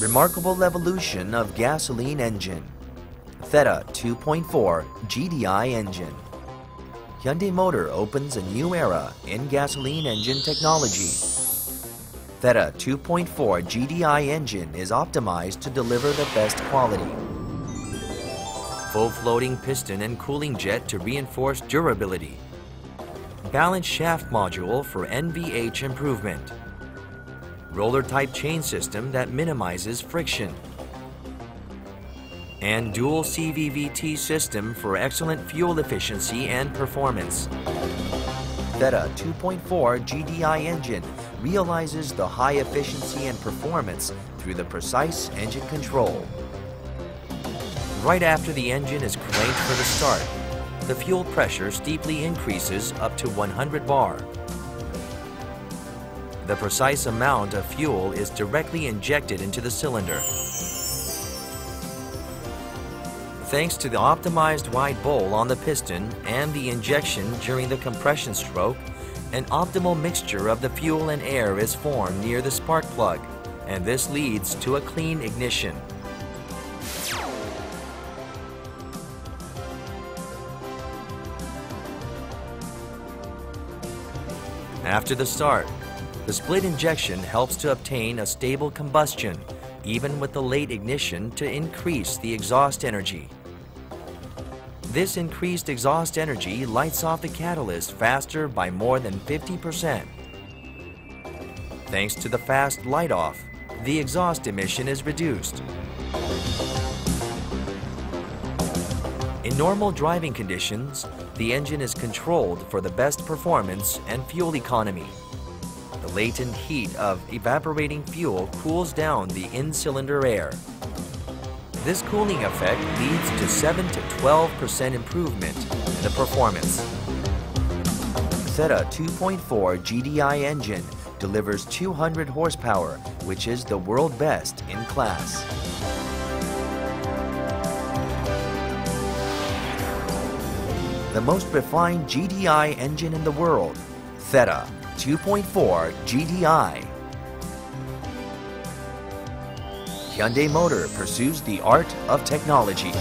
Remarkable evolution of gasoline engine. Theta 2.4 GDI engine. Hyundai Motor opens a new era in gasoline engine technology. Theta 2.4 GDI engine is optimized to deliver the best quality. Full floating piston and cooling jet to reinforce durability. Balanced shaft module for NVH improvement. Roller type chain system that minimizes friction. And dual CVVT system for excellent fuel efficiency and performance. Theta 2.4 GDI engine realizes the high efficiency and performance through the precise engine control. Right after the engine is cranked for the start, the fuel pressure steeply increases up to 100 bar. The precise amount of fuel is directly injected into the cylinder. Thanks to the optimized wide bowl on the piston and the injection during the compression stroke, an optimal mixture of the fuel and air is formed near the spark plug, and this leads to a clean ignition. After the start, the split injection helps to obtain a stable combustion, even with the late ignition to increase the exhaust energy. This increased exhaust energy lights off the catalyst faster by more than 50%. Thanks to the fast light off, the exhaust emission is reduced. In normal driving conditions, the engine is controlled for the best performance and fuel economy. The latent heat of evaporating fuel cools down the in-cylinder air. This cooling effect leads to 7 to 12% improvement in the performance. Theta 2.4 GDI engine delivers 200 horsepower, which is the world best in class. The most refined GDI engine in the world, Theta 2.4 GDI. Hyundai Motor pursues the art of technology.